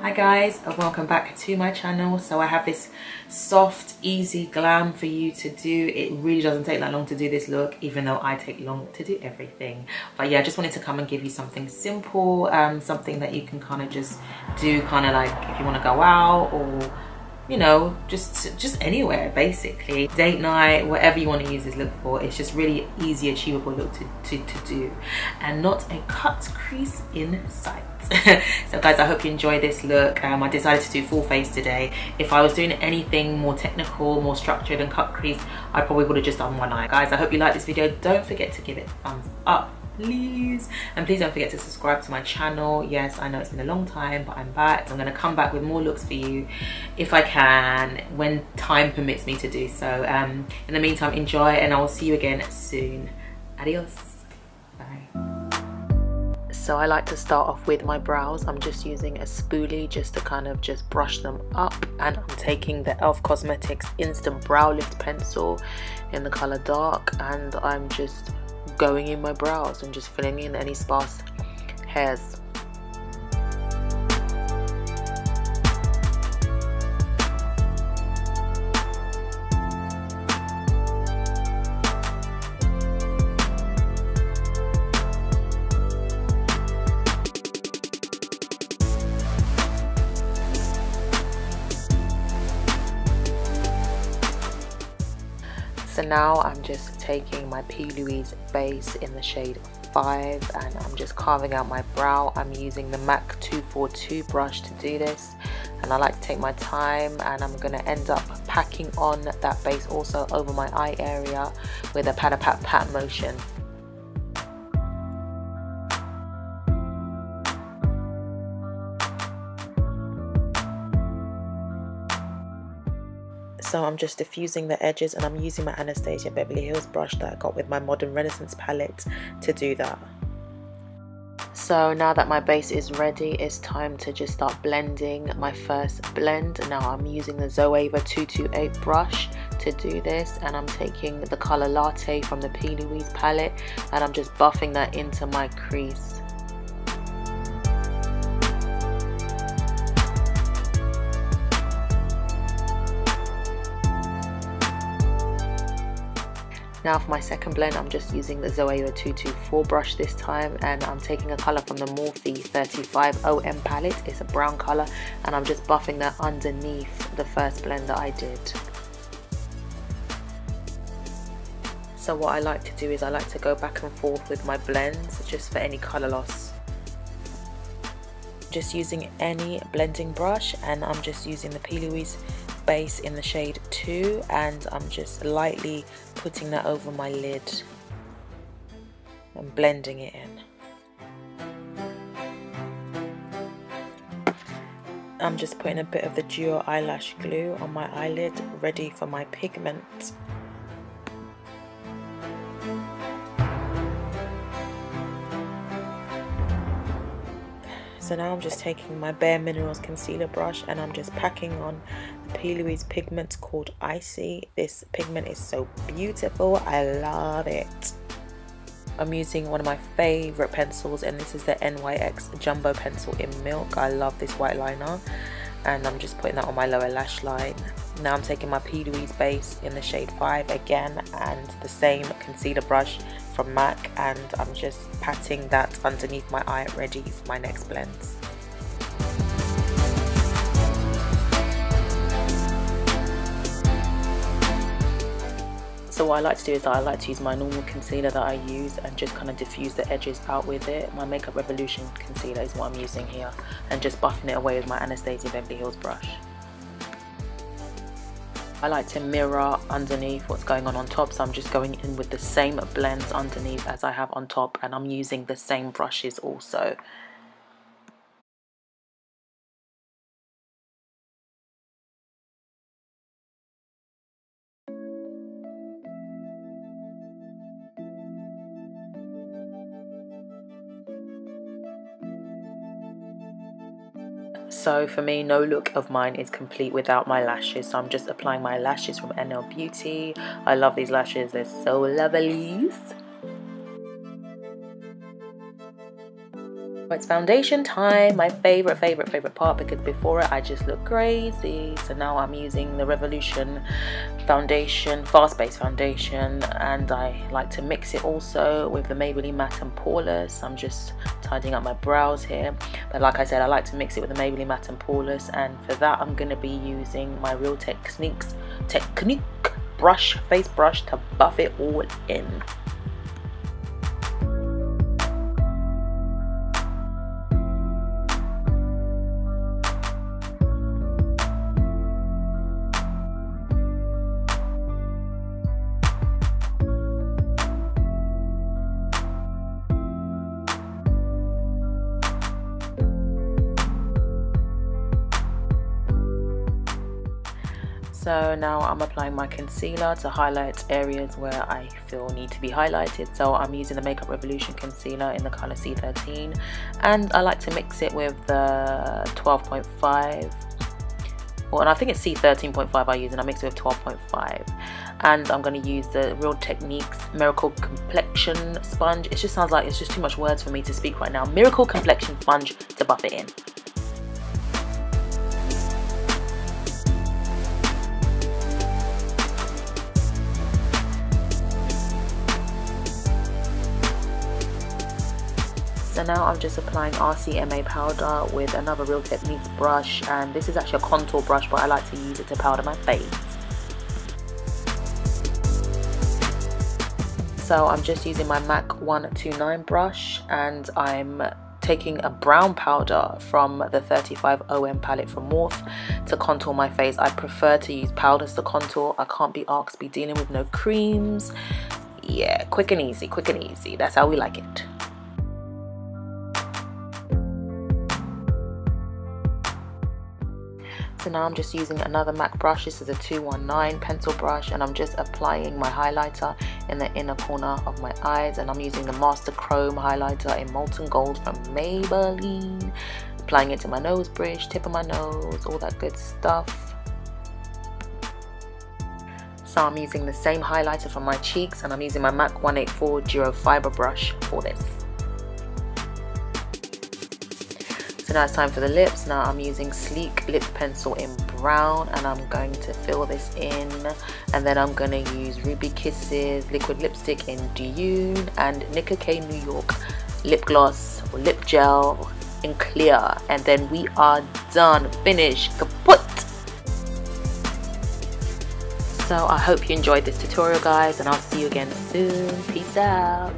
Hi guys and welcome back to my channel. So I have this soft, easy glam for you to do. It really doesn't take that long to do this look, even though I take long to do everything. But yeah, I just wanted to come and give you something simple, um, something that you can kind of just do kind of like if you want to go out or you know just just anywhere basically. Date night whatever you want to use this look for it's just really easy achievable look to, to, to do. And not a cut crease in sight. So guys i hope you enjoy this look. Um, i decided to do full face today. If i was doing anything more technical more structured and cut crease i probably would have just done one eye. Guys i hope you like this video. Don't forget to give it a thumbs up please. And please don't forget to subscribe to my channel. Yes i know it's been a long time but i'm back. I'm going to come back with more looks for you if i can when time permits me to do so. Um, in the meantime enjoy and i will see you again soon. Adios. Bye. So I like to start off with my brows. I'm just using a spoolie just to kind of just brush them up. And I'm taking the e.l.f. Cosmetics Instant Brow Lift Pencil in the color dark. And I'm just going in my brows and just filling in any sparse hairs. So now I'm just taking my P. Louise base in the shade 5 and I'm just carving out my brow. I'm using the MAC 242 brush to do this and I like to take my time and I'm going to end up packing on that base also over my eye area with a pat a pat pat motion. So I'm just diffusing the edges and I'm using my Anastasia Beverly Hills brush that I got with my Modern Renaissance palette to do that. So now that my base is ready, it's time to just start blending my first blend. Now I'm using the Zoeva 228 brush to do this and I'm taking the color Latte from the P. Louise palette and I'm just buffing that into my crease. Now for my second blend, I'm just using the Zoeva 224 brush this time and I'm taking a colour from the Morphe 35 OM palette. It's a brown colour and I'm just buffing that underneath the first blend that I did. So what I like to do is I like to go back and forth with my blends just for any colour loss. Just using any blending brush and I'm just using the P. Louise base in the shade 2 and I'm just lightly putting that over my lid and blending it in. I'm just putting a bit of the Duo eyelash glue on my eyelid ready for my pigment. So now I'm just taking my Bare Minerals concealer brush and I'm just packing on P. Louise pigment called Icy. This pigment is so beautiful. I love it. I'm using one of my favorite pencils and this is the NYX Jumbo Pencil in Milk. I love this white liner and I'm just putting that on my lower lash line. Now I'm taking my P. Louise base in the shade 5 again and the same concealer brush from MAC and I'm just patting that underneath my eye ready for my next blends. So what I like to do is that I like to use my normal concealer that I use and just kind of diffuse the edges out with it. My Makeup Revolution concealer is what I'm using here and just buffing it away with my Anastasia Beverly Hills brush. I like to mirror underneath what's going on on top so I'm just going in with the same blends underneath as I have on top and I'm using the same brushes also So for me, no look of mine is complete without my lashes. So I'm just applying my lashes from NL Beauty. I love these lashes, they're so lovely. It's foundation time, my favorite, favorite, favorite part because before it I just look crazy. So now I'm using the Revolution foundation, fast base foundation, and I like to mix it also with the Maybelline Matte and Poreless. I'm just tidying up my brows here. But like I said, I like to mix it with the Maybelline Matte and Poreless, and for that I'm going to be using my Real Techniques Technique brush, face brush to buff it all in. So now I'm applying my concealer to highlight areas where I feel need to be highlighted. So I'm using the Makeup Revolution concealer in the color C13 and I like to mix it with the 12.5 well, and I think it's C13.5 I use and I mix it with 12.5 and I'm going to use the Real Techniques Miracle Complexion Sponge. It just sounds like it's just too much words for me to speak right now. Miracle Complexion Sponge to buff it in now I'm just applying RCMA powder with another Real Techniques brush and this is actually a contour brush but I like to use it to powder my face. So I'm just using my MAC 129 brush and I'm taking a brown powder from the 35OM palette from Morphe to contour my face. I prefer to use powders to contour. I can't be asked to be dealing with no creams. Yeah, quick and easy, quick and easy. That's how we like it. So now I'm just using another MAC brush. This is a 219 pencil brush and I'm just applying my highlighter in the inner corner of my eyes and I'm using the Master Chrome highlighter in Molten Gold from Maybelline. Applying it to my nose bridge, tip of my nose, all that good stuff. So I'm using the same highlighter for my cheeks and I'm using my MAC 184 Duo Fiber brush for this. So now it's time for the lips. Now I'm using Sleek Lip Pencil in brown and I'm going to fill this in. And then I'm going to use Ruby Kisses Liquid Lipstick in Dune and Nicka K New York Lip Gloss or Lip Gel in clear. And then we are done, finished, kaput! So I hope you enjoyed this tutorial guys and I'll see you again soon. Peace out.